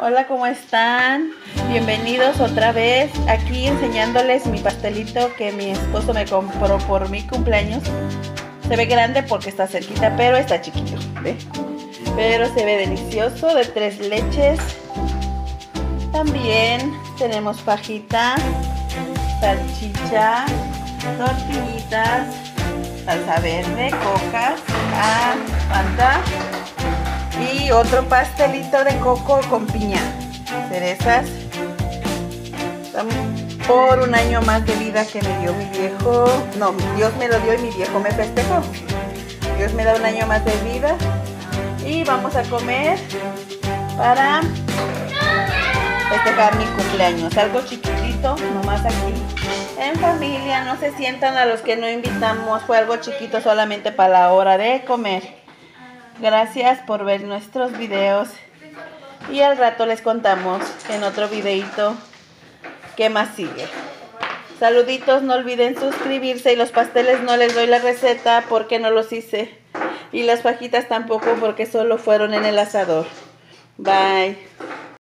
Hola, ¿cómo están? Bienvenidos otra vez aquí enseñándoles mi pastelito que mi esposo me compró por mi cumpleaños. Se ve grande porque está cerquita, pero está chiquito, ¿ve? Pero se ve delicioso, de tres leches. También tenemos fajita, salchicha, tortillitas, salsa verde, coca, ah, otro pastelito de coco con piña, cerezas. Por un año más de vida que me dio mi viejo. No, Dios me lo dio y mi viejo me festejó. Dios me da un año más de vida. Y vamos a comer para festejar mi cumpleaños. Algo chiquitito, nomás aquí. En familia, no se sientan a los que no invitamos. Fue algo chiquito solamente para la hora de comer. Gracias por ver nuestros videos. Y al rato les contamos en otro videito qué más sigue. Saluditos, no olviden suscribirse y los pasteles no les doy la receta porque no los hice. Y las fajitas tampoco porque solo fueron en el asador. Bye.